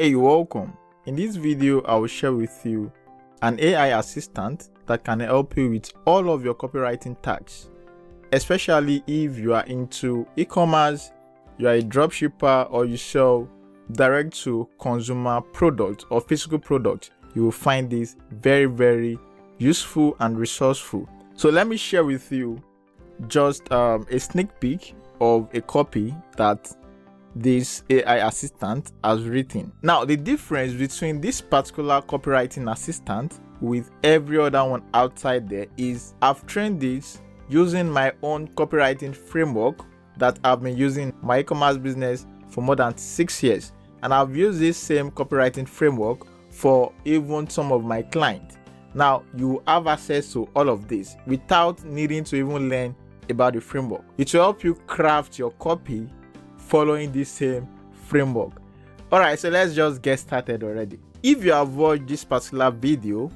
Hey, welcome. In this video, I will share with you an AI assistant that can help you with all of your copywriting tasks, especially if you are into e-commerce, you are a dropshipper or you sell direct to consumer product or physical product. You will find this very, very useful and resourceful. So let me share with you just um, a sneak peek of a copy that this AI assistant has written. Now, the difference between this particular copywriting assistant with every other one outside there is I've trained this using my own copywriting framework that I've been using my e-commerce business for more than six years. And I've used this same copywriting framework for even some of my clients. Now, you have access to all of this without needing to even learn about the framework. It will help you craft your copy following this same framework. Alright, so let's just get started already. If you have watched this particular video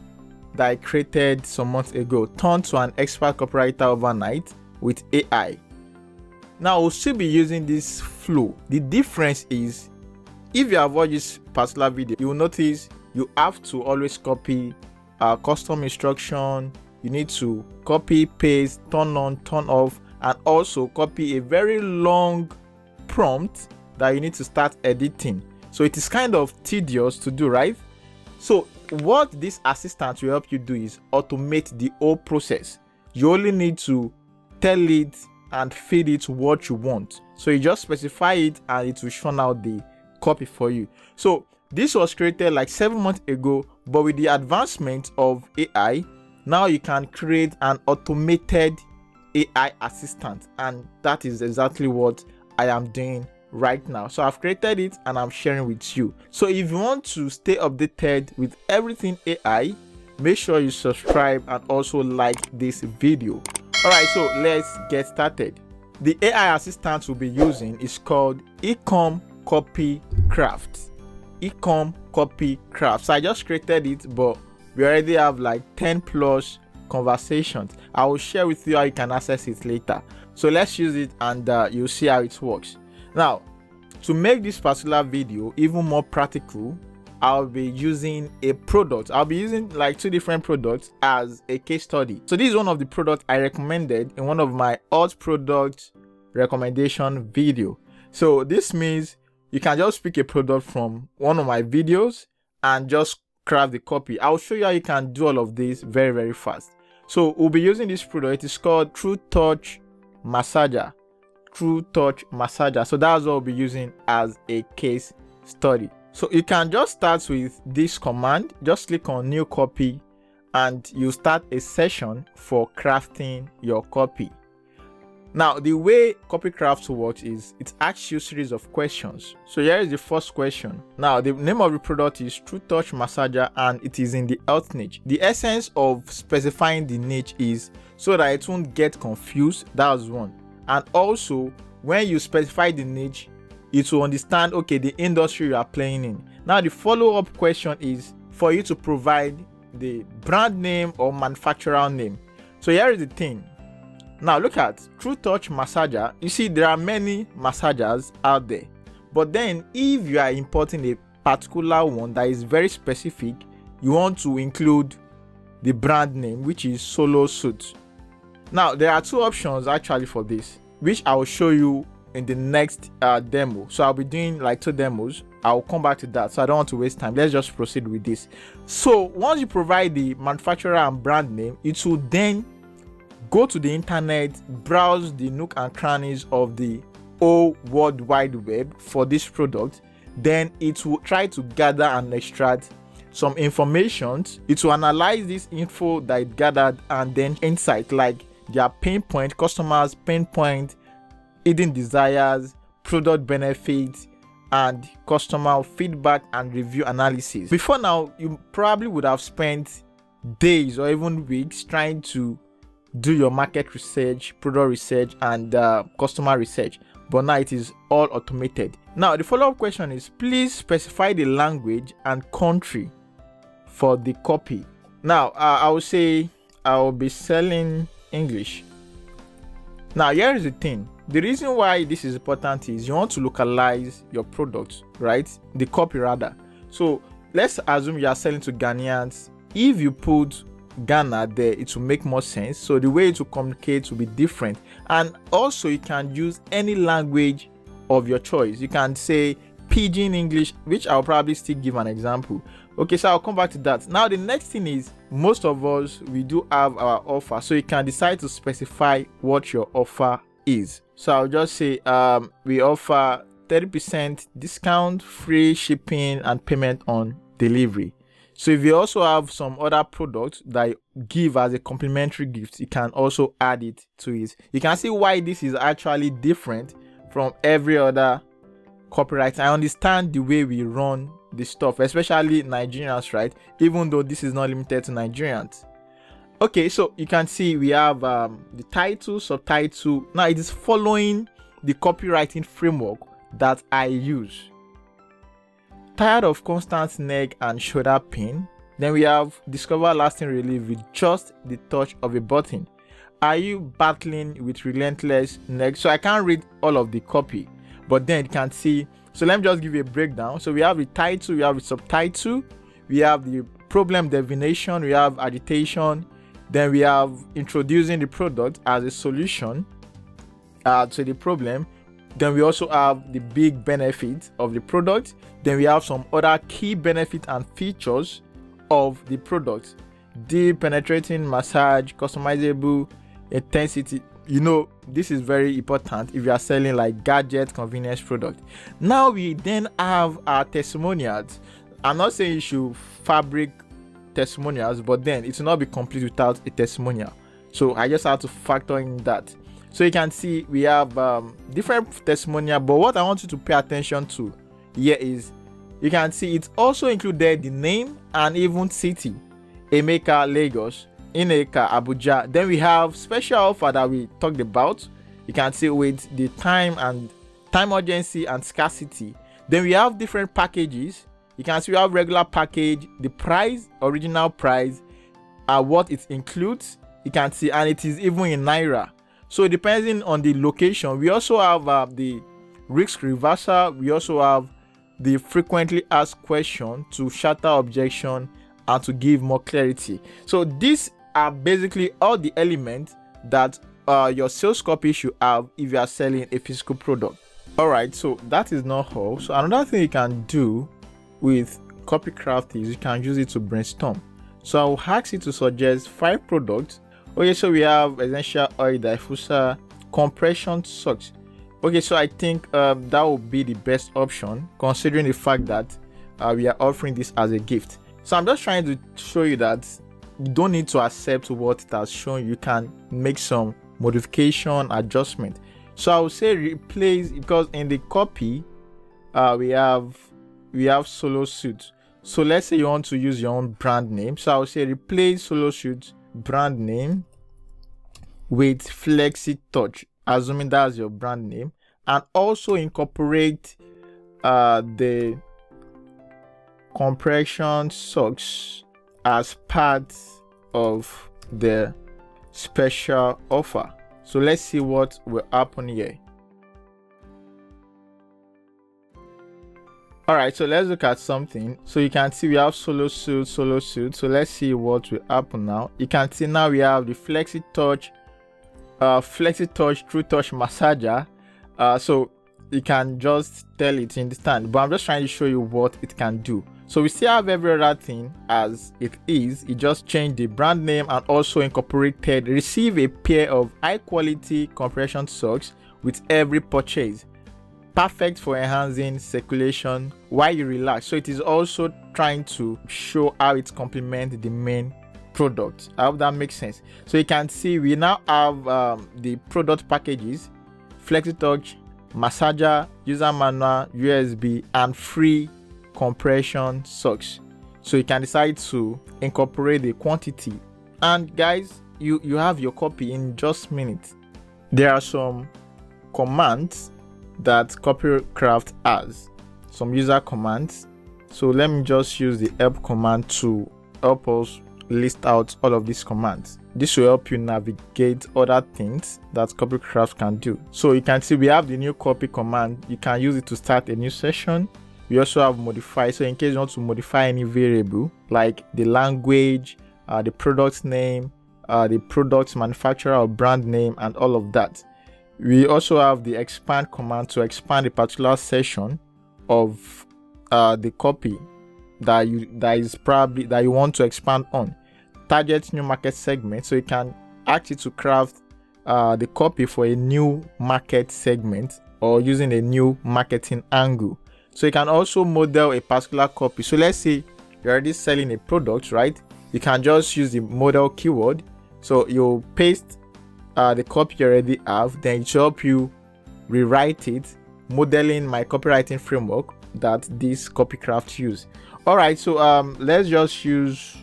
that I created some months ago, turn to an expert copywriter overnight with AI. Now we'll still be using this flow. The difference is if you have watched this particular video, you will notice you have to always copy a custom instruction. You need to copy, paste, turn on, turn off, and also copy a very long prompt that you need to start editing. So it is kind of tedious to do, right? So what this assistant will help you do is automate the whole process. You only need to tell it and feed it what you want. So you just specify it and it will churn out the copy for you. So this was created like seven months ago, but with the advancement of AI, now you can create an automated AI assistant, and that is exactly what I am doing right now. So I've created it and I'm sharing with you. So if you want to stay updated with everything AI, make sure you subscribe and also like this video. Alright, so let's get started. The AI assistant we'll be using is called Ecom Copy Craft. Ecom Copy Craft. So I just created it, but we already have like 10 plus conversations. I will share with you how you can access it later. So let's use it and uh, you'll see how it works. Now, to make this particular video even more practical, I'll be using a product. I'll be using like two different products as a case study. So this is one of the products I recommended in one of my odd product recommendation video. So this means you can just pick a product from one of my videos and just craft the copy. I'll show you how you can do all of this very, very fast. So we'll be using this product. It is called True Touch Massager. True Touch Massager. So that's what we'll be using as a case study. So you can just start with this command. Just click on new copy and you start a session for crafting your copy. Now, the way Copycraft works is it asks you a series of questions. So here is the first question. Now, the name of the product is True Touch Massager and it is in the health niche. The essence of specifying the niche is so that it won't get confused. That's one. And also, when you specify the niche, it will understand, okay, the industry you are playing in. Now, the follow-up question is for you to provide the brand name or manufacturer name. So here is the thing now look at True Touch Massager. You see there are many massagers out there. But then if you are importing a particular one that is very specific, you want to include the brand name which is Solo Suit. Now there are two options actually for this which I will show you in the next uh, demo. So I'll be doing like two demos. I'll come back to that. So I don't want to waste time. Let's just proceed with this. So once you provide the manufacturer and brand name, it will then go to the internet, browse the nook and crannies of the whole world wide web for this product, then it will try to gather and extract some information. It will analyze this info that it gathered and then insight like their pain point, customers' pain point, hidden desires, product benefits, and customer feedback and review analysis. Before now, you probably would have spent days or even weeks trying to do your market research, product research, and uh, customer research. But now it is all automated. Now, the follow up question is please specify the language and country for the copy. Now, uh, I will say I will be selling English. Now, here is the thing the reason why this is important is you want to localize your product, right? The copy rather. So let's assume you are selling to Ghanaians. If you put Ghana there, it will make more sense. So the way to communicate will be different. And also, you can use any language of your choice. You can say pidgin English, which I'll probably still give an example. Okay, so I'll come back to that. Now, the next thing is most of us we do have our offer, so you can decide to specify what your offer is. So I'll just say um, we offer 30% discount, free shipping, and payment on delivery. So if you also have some other products that give as a complimentary gift, you can also add it to it. You can see why this is actually different from every other copyright. I understand the way we run the stuff, especially Nigerians, right? Even though this is not limited to Nigerians. Okay, so you can see we have um, the title, subtitle. Now it is following the copywriting framework that I use. Tired of constant neck and shoulder pain? Then we have discover lasting relief with just the touch of a button. Are you battling with relentless neck? So I can't read all of the copy, but then you can see. So let me just give you a breakdown. So we have the title, we have the subtitle, we have the problem definition, we have agitation, then we have introducing the product as a solution uh, to the problem. Then we also have the big benefits of the product. Then we have some other key benefits and features of the product. Deep penetrating massage, customizable intensity. You know, this is very important if you are selling like gadget convenience product. Now we then have our testimonials. I'm not saying you should fabric testimonials, but then it will not be complete without a testimonial. So I just have to factor in that. So you can see we have um, different testimonial, but what I want you to pay attention to here is you can see it also included the name and even city, Emeka, Lagos, Ineka, Abuja. Then we have special offer that we talked about. You can see with the time and time urgency and scarcity. Then we have different packages. You can see we have regular package, the price, original price, and what it includes. You can see, and it is even in naira. So depending on the location, we also have uh, the risk reversal. We also have the frequently asked question to shatter objection and to give more clarity. So these are basically all the elements that uh, your sales copy should have if you are selling a physical product. All right, so that is not all. So another thing you can do with copycraft is you can use it to brainstorm. So I will ask you to suggest five products Okay, so we have essential oil diffuser, compression socks. Okay, so I think um, that would be the best option considering the fact that uh, we are offering this as a gift. So I'm just trying to show you that you don't need to accept what it has shown. You can make some modification, adjustment. So I would say replace because in the copy uh, we have we have solo suit. So let's say you want to use your own brand name. So I would say replace solo suit brand name with Flexi Touch, assuming that's your brand name, and also incorporate uh, the compression socks as part of the special offer. So let's see what will happen here. All right so let's look at something. So you can see we have solo suit solo suit. So let's see what will happen now. You can see now we have the flexi touch uh flexi touch true touch massager. Uh so you can just tell it in the stand but i'm just trying to show you what it can do. So we still have every other thing as it is. It just changed the brand name and also incorporated receive a pair of high quality compression socks with every purchase perfect for enhancing circulation while you relax. So it is also trying to show how it complements the main product. I hope that makes sense. So you can see we now have um, the product packages, FlexiTouch, massager, user manual, USB, and free compression socks. So you can decide to incorporate the quantity. And guys, you you have your copy in just minutes. There are some commands that Copycraft has some user commands. So let me just use the help command to help us list out all of these commands. This will help you navigate other things that Copycraft can do. So you can see we have the new copy command. You can use it to start a new session. we also have modify so in case you want to modify any variable like the language uh, the product name uh, the product manufacturer or brand name and all of that we also have the expand command to expand a particular section of uh, the copy that you that is probably that you want to expand on. Target new market segment so you can actually to craft uh, the copy for a new market segment or using a new marketing angle. So you can also model a particular copy. So let's say you're already selling a product right? You can just use the model keyword. So you paste uh, the copy you already have then it should help you rewrite it modeling my copywriting framework that this copycraft use. All right so um let's just use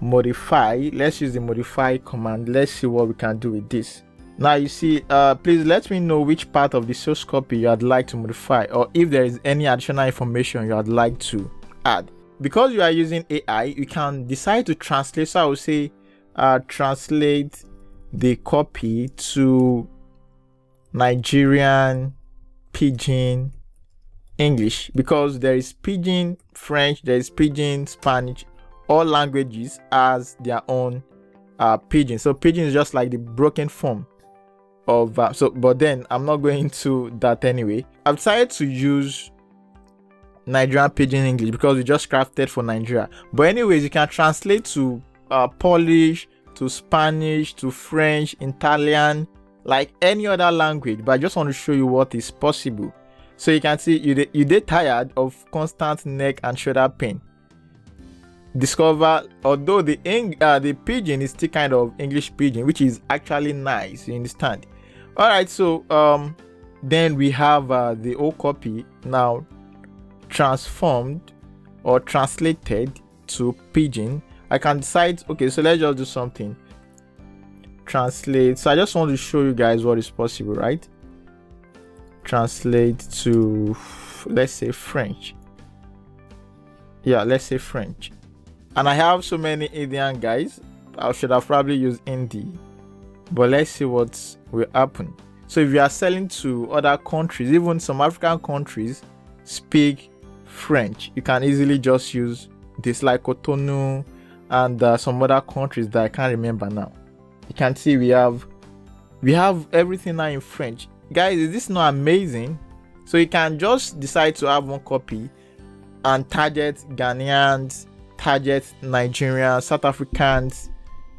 modify let's use the modify command. Let's see what we can do with this. Now you see uh please let me know which part of the source copy you'd like to modify or if there is any additional information you'd like to add. Because you are using ai you can decide to translate. So i would say uh translate the copy to nigerian pidgin English because there is Pidgin French, there is Pidgin Spanish. All languages has their own uh, Pidgin. So Pidgin is just like the broken form of uh, so. But then I'm not going to that anyway. I've decided to use Nigerian Pidgin English because we just crafted for Nigeria. But anyways, you can translate to uh, Polish, to Spanish, to French, Italian, like any other language. But I just want to show you what is possible. So you can see you de- you get tired of constant neck and shoulder pain. Discover although the Eng- uh, the pidgin is still kind of English pidgin, which is actually nice. You understand? All right, so um, then we have uh, the old copy now transformed or translated to pidgin. I can decide. Okay, so let's just do something. Translate. So I just want to show you guys what is possible, right? translate to let's say French. Yeah, let's say French. And I have so many Indian guys. I should have probably used Hindi. But let's see what will happen. So if you are selling to other countries, even some African countries speak French, you can easily just use this like Cotonou and uh, some other countries that I can't remember now. You can see we have we have everything now in French. Guys is this not amazing? So you can just decide to have one copy and target ghanaians target nigerians south africans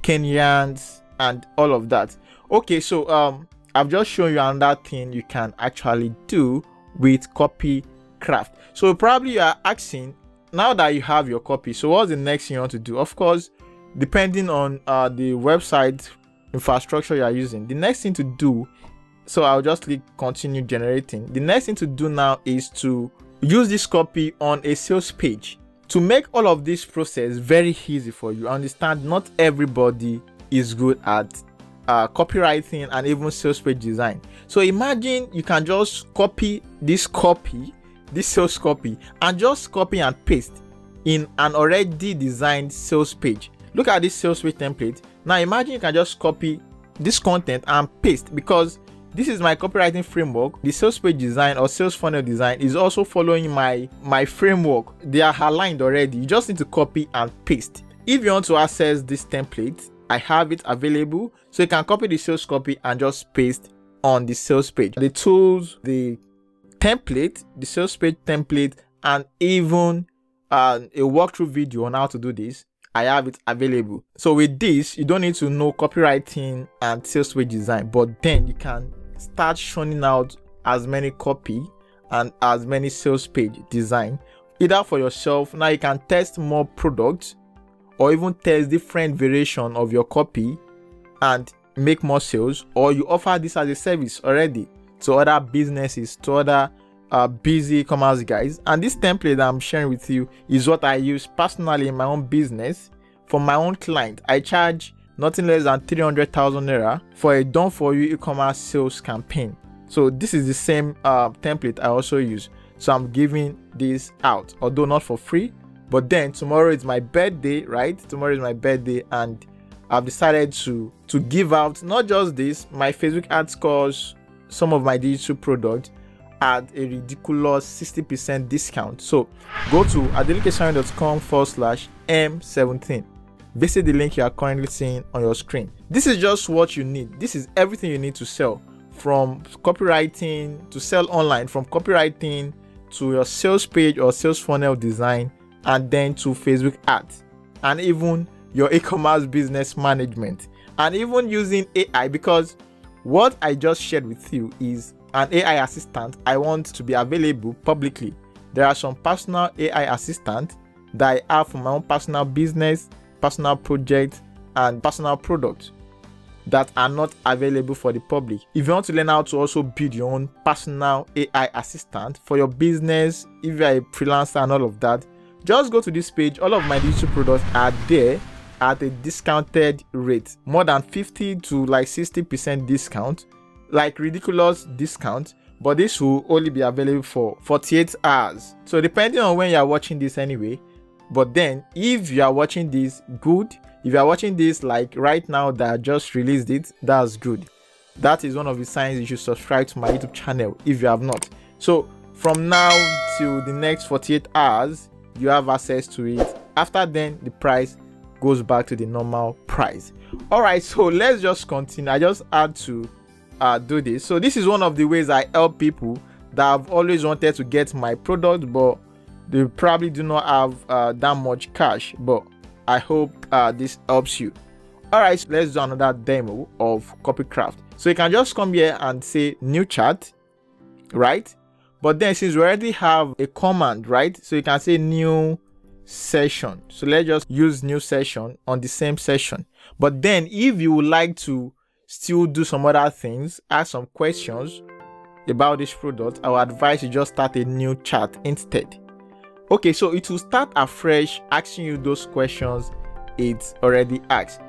kenyans and all of that. Okay so um i've just shown you another thing you can actually do with copy craft so probably you are asking now that you have your copy so what's the next thing you want to do of course depending on uh, the website infrastructure you are using the next thing to do so I'll just click continue generating. The next thing to do now is to use this copy on a sales page. To make all of this process very easy for you, understand not everybody is good at uh, copywriting and even sales page design. So imagine you can just copy this copy, this sales copy, and just copy and paste in an already designed sales page. Look at this sales page template. Now imagine you can just copy this content and paste because this is my copywriting framework. The sales page design or sales funnel design is also following my my framework. They are aligned already. You just need to copy and paste. If you want to access this template i have it available. So you can copy the sales copy and just paste on the sales page. The tools the template the sales page template and even uh, a walkthrough video on how to do this I have it available. So with this, you don't need to know copywriting and sales page design, but then you can start churning out as many copy and as many sales page design either for yourself now you can test more products or even test different variation of your copy and make more sales or you offer this as a service already to other businesses to other uh, busy commerce guys and this template that i'm sharing with you is what i use personally in my own business for my own client i charge nothing less than 300,000 naira for a done for you e-commerce sales campaign. So this is the same uh, template I also use. So I'm giving this out, although not for free. But then tomorrow is my birthday, right? Tomorrow is my birthday, and I've decided to to give out not just this, my Facebook ads course, some of my digital products, at a ridiculous 60% discount. So go to adelekesamuel.com forward slash M17. Visit the link you are currently seeing on your screen. This is just what you need. This is everything you need to sell from copywriting to sell online, from copywriting to your sales page or sales funnel design, and then to Facebook ads, and even your e-commerce business management, and even using AI because what I just shared with you is an AI assistant I want to be available publicly. There are some personal AI assistants that I have for my own personal business, personal project, and personal products that are not available for the public. If you want to learn how to also build your own personal AI assistant for your business, if you're a freelancer and all of that, just go to this page. All of my digital products are there at a discounted rate, more than 50 to like 60% discount, like ridiculous discount. But this will only be available for 48 hours. So depending on when you are watching this anyway. But then if you are watching this, good if you are watching this like right now that I just released it that's good that is one of the signs you should subscribe to my youtube channel if you have not so from now till the next 48 hours you have access to it after then the price goes back to the normal price all right so let's just continue i just had to uh, do this so this is one of the ways i help people that have always wanted to get my product but they probably do not have uh, that much cash but I hope uh, this helps you. Alright, so let's do another demo of Copycraft. So you can just come here and say new chat, right? But then since we already have a command, right? So you can say new session. So let's just use new session on the same session. But then if you would like to still do some other things, ask some questions about this product, I would advise you just start a new chat instead. Okay, so it will start afresh asking you those questions it's already asked.